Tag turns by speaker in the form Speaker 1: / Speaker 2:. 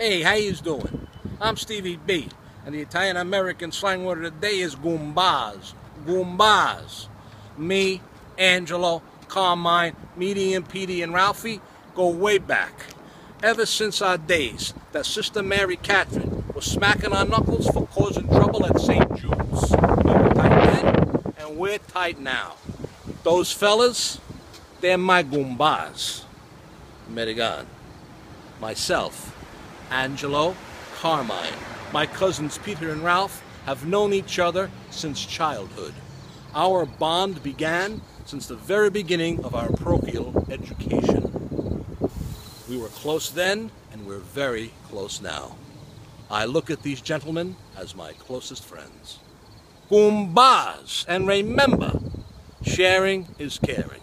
Speaker 1: Hey, how you doing? I'm Stevie B, and the Italian-American slang word of the day is goombas. Goombas. Me, Angelo, Carmine, Meaty and Petey and Ralphie go way back. Ever since our days that Sister Mary Catherine was smacking our knuckles for causing trouble at St. Jude's. We were tight then, and we're tight now. Those fellas, they're my goombas. Medigan. Myself, Angelo, Carmine, my cousins Peter and Ralph have known each other since childhood. Our bond began since the very beginning of our parochial education. We were close then, and we're very close now. I look at these gentlemen as my closest friends. Goombas, and remember, sharing is caring.